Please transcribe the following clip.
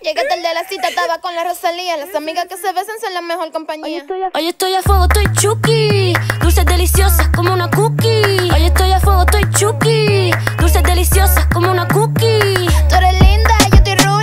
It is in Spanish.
Llegué tarde a la cita, estaba con la Rosalía. Las amigas que se besan son la mejor compañía. Hoy estoy a fuego, estoy chuki. Dulces deliciosas como una cookie.